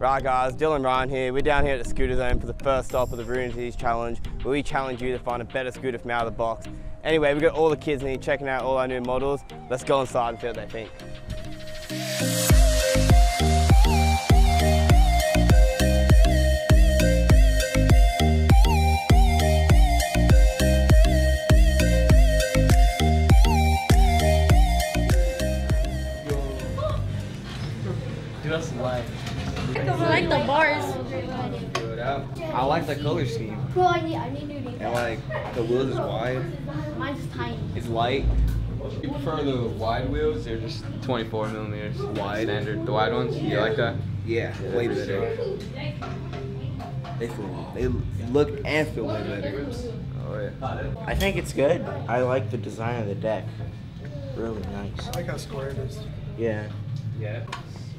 Right guys, Dylan Ryan here. We're down here at the Scooter Zone for the first stop of the Root Industries Challenge, where we challenge you to find a better scooter from out of the box. Anyway, we've got all the kids in here checking out all our new models. Let's go inside and see what they think. I like the bars. I like the color scheme. Bro, I need, I need new knee And like the wheels is wide. Mine's tiny. It's light. You prefer the wide wheels They're just 24 millimeters wide standard? The wide ones? You like that? Yeah, way better. They feel they look and feel way better. Oh yeah. I think it's good. I like the design of the deck. Really nice. I like how square it is. Yeah. Yeah.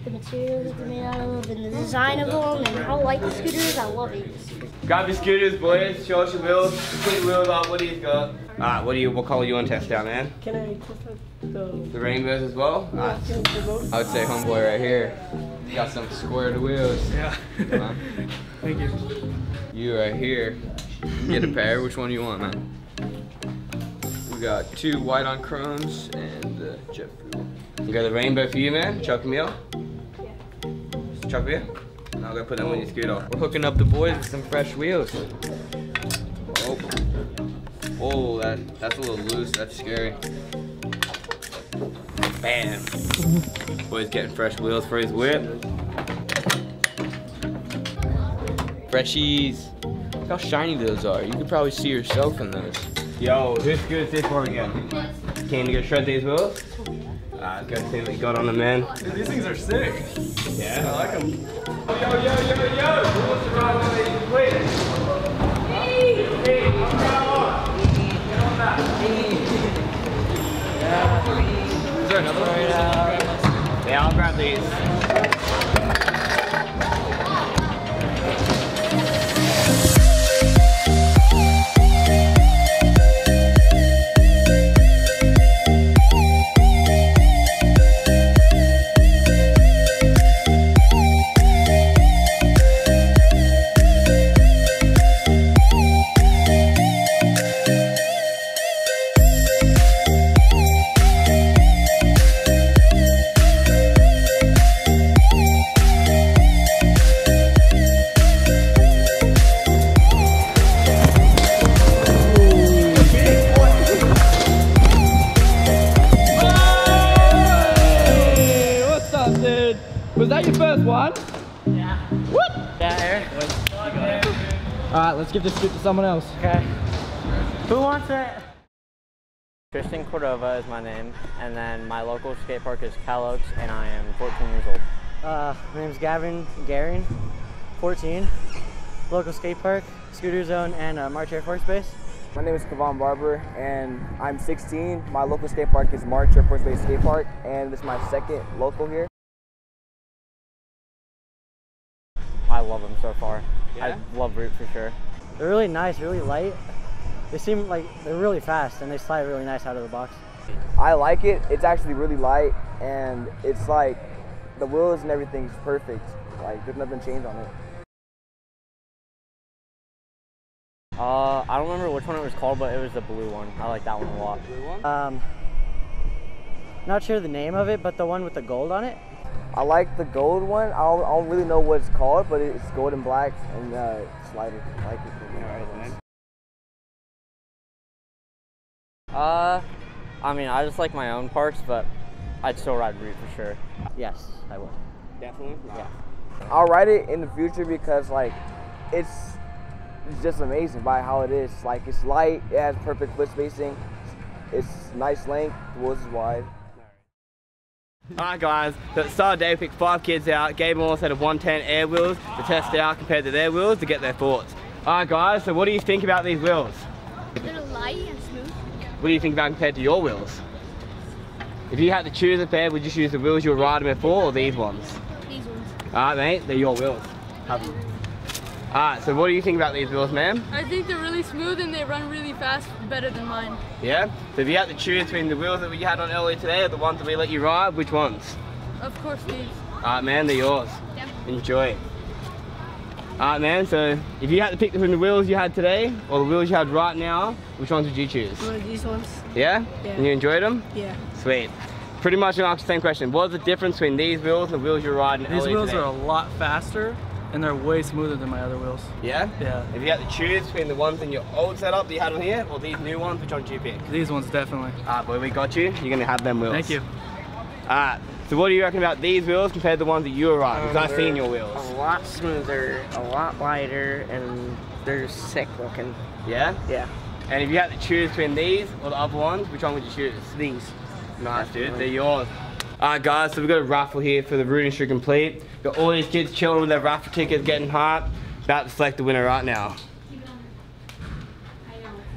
The materials that they're made out of and the design of them and how light the scooter is, I love it. Grab your scooters, boys. Show us your wheels. Put your wheels up. What do you got? Alright, what do you? What color you want to test out, man? Can I test out the? The rainbows as well. Alright. Ah. Can I would say homeboy right here. Got some squared wheels. Yeah. Huh? Thank you. You right here. Get a pair. Which one do you want, man? We got two white on chromes and uh, the jet fuel. You got the rainbow for you, man. Chocolate meal. And I'll go put them on your scooter. We're hooking up the boys with some fresh wheels. Oh, oh, that that's a little loose. That's scary. Bam. Boy's getting fresh wheels for his whip. Freshies. Look how shiny those are. You could probably see yourself in those. Yo, scooter is this for again? Came to go shred these wheels? Alright, let's go see you got on them, man. Dude, these things are sick. Yeah. I like them. Yo, yo, yo, yo! That your first one? Yeah, What? Yeah, Eric. Alright, let's give this scoop to someone else. Okay. Who wants it? Tristan Cordova is my name, and then my local skate park is Cal Oaks, and I am 14 years old. Uh, my name's Gavin Garin, 14. Local skate park, Scooter Zone, and uh, March Air Force Base. My name is Kavan Barber, and I'm 16. My local skate park is March Air Force Base Skate Park, and this is my second local here. Love them so far. Yeah? I love Root for sure. They're really nice, really light. They seem like they're really fast, and they slide really nice out of the box. I like it. It's actually really light, and it's like the wheels and everything's perfect. Like there's nothing changed on it. Uh, I don't remember which one it was called, but it was the blue one. I like that one a lot. Blue one? Um, not sure the name of it, but the one with the gold on it. I like the gold one. I don't, I don't really know what it's called, but it's gold and black and uh, slider. I like it. Uh, I mean, I just like my own parks, but I'd still ride Root for sure. Yes, I would. Definitely. Yeah. I'll ride it in the future because like it's it's just amazing by how it is. Like it's light, it has perfect foot spacing, it's nice length, the wheels is wide. Alright guys, so at the start of the day we picked five kids out, gave them all a set of 110 air wheels to test out compared to their wheels to get their thoughts. Alright guys, so what do you think about these wheels? They're light and smooth. What do you think about compared to your wheels? If you had to choose a pair, would you choose the wheels you were riding before or these ones? These ones. Alright mate, they're your wheels. Have them. Alright, so what do you think about these wheels, ma'am? I think they're really smooth and they run really fast, better than mine. Yeah? So if you had to choose between the wheels that we had on earlier today or the ones that we let you ride, which ones? Of course, these. Alright man, they're yours. Yep. Enjoy. Alright man, so if you had to pick between the wheels you had today or the wheels you had right now, which ones would you choose? One of these ones. Yeah? Yeah. And you enjoyed them? Yeah. Sweet. Pretty much gonna ask the same question. What's the difference between these wheels and the wheels you're riding These wheels today? are a lot faster and they're way smoother than my other wheels. Yeah? Yeah. If you had to choose between the ones in your old setup that you had on here or these new ones, which one do you pick? These ones definitely. Alright boy, we got you. You're gonna have them wheels. Thank you. Alright, so what do you reckon about these wheels compared to the ones that you were riding? Because I've seen your wheels. A lot smoother, a lot lighter, and they're sick looking. Yeah? Yeah. And if you had to choose between these or the other ones, which one would you choose? These. Nice, dude. They're yours. Alright, guys, so we've got a raffle here for the Root Industries Complete. Got all these kids chilling with their raffle tickets, getting hyped. About to select the winner right now.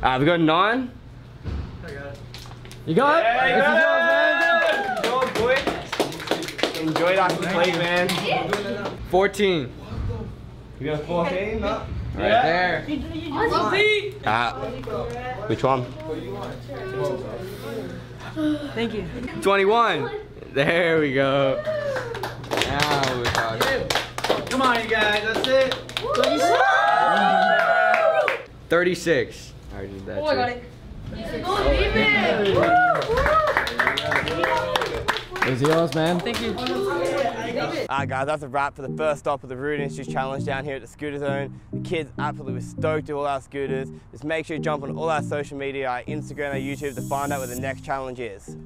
Uh, we got nine. You got it? Yeah, you got it, man. Enjoy, enjoy that complete, man. 14. You got 14? No? Right there. Uh, which one? Thank you. 21. There we go. Now we're talking. Come on, you guys. That's it. 36. I already did that. Oh, I got too. it. It's yours, man. Thank you. Alright guys, that's a wrap for the first stop of the Root Industries Challenge down here at the Scooter Zone. The kids absolutely were stoked to all our scooters. Just make sure you jump on all our social media, our Instagram, our YouTube to find out what the next challenge is.